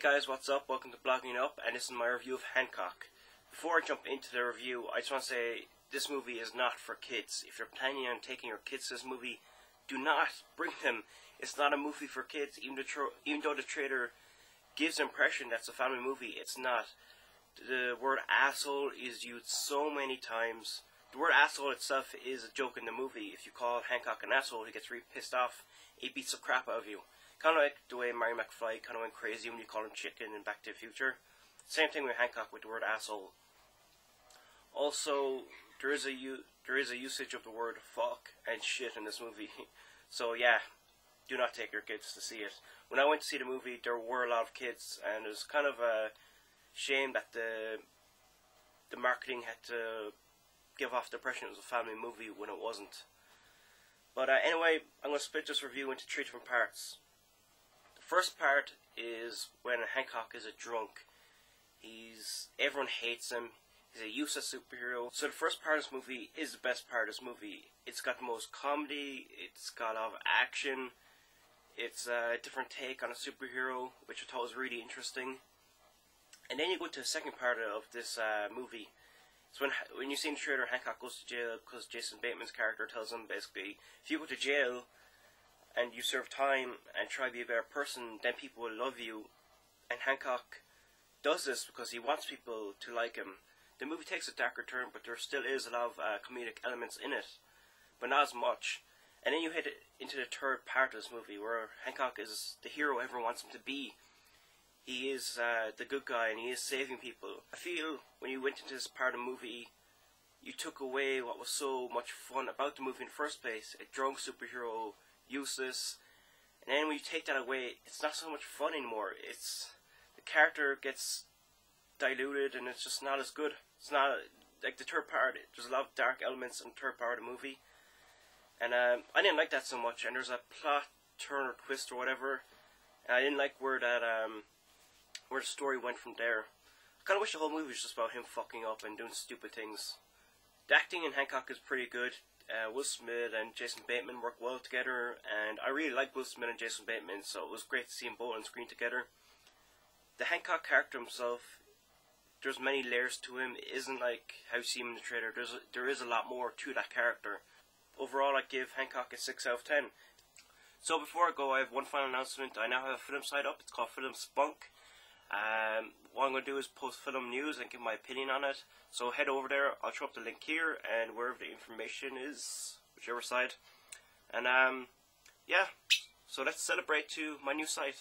guys, what's up? Welcome to Blogging Up, and this is my review of Hancock. Before I jump into the review, I just want to say this movie is not for kids. If you're planning on taking your kids to this movie, do not bring them. It's not a movie for kids, even, the even though the trailer gives the impression that's a family movie, it's not. The word asshole is used so many times. The word asshole itself is a joke in the movie. If you call Hancock an asshole, he gets really pissed off. He beats the crap out of you. Kind of like the way Marty McFly kind of went crazy when you call him chicken in Back to the Future. Same thing with Hancock with the word asshole. Also, there is a u- there is a usage of the word fuck and shit in this movie. So yeah, do not take your kids to see it. When I went to see the movie, there were a lot of kids, and it was kind of a shame that the the marketing had to give off the impression it was a family movie when it wasn't. But uh, anyway, I'm going to split this review into three different parts. First part is when Hancock is a drunk. He's everyone hates him. He's a useless superhero. So the first part of this movie is the best part of this movie. It's got the most comedy. It's got a lot of action. It's a different take on a superhero, which I thought was really interesting. And then you go to the second part of this uh, movie. It's when when you see the trailer, Hancock goes to jail because Jason Bateman's character tells him basically, if you go to jail, and you serve time and try to be a better person, then people will love you. And Hancock does this because he wants people to like him. The movie takes a darker turn, but there still is a lot of uh, comedic elements in it, but not as much. And then you hit into the third part of this movie, where Hancock is the hero everyone wants him to be. He is uh, the good guy, and he is saving people. I feel when you went into this part of the movie, you took away what was so much fun about the movie in the first place. A drunk superhero useless. And then when you take that away, it's not so much fun anymore. It's the character gets diluted, and it's just not as good. It's not like the third part. There's a lot of dark elements in the third part of the movie, and um, I didn't like that so much. And there's a plot turn or twist or whatever, and I didn't like where that um where the story went from there. I kind of wish the whole movie was just about him fucking up and doing stupid things. The acting in Hancock is pretty good uh, Will Smith and Jason Bateman work well together, and I really like Will Smith and Jason Bateman, so it was great to see them both on screen together. The Hancock character himself, there's many layers to him. It isn't like how you see him in the trailer. There's a, there is a lot more to that character. Overall, I give Hancock a six out of ten. So before I go, I have one final announcement. I now have a film site up. It's called Film Spunk. Um, what I'm going to do is post film news and give my opinion on it. So head over there. I'll up the link here and wherever the information is, whichever side. And um, yeah, so let's celebrate to my new site.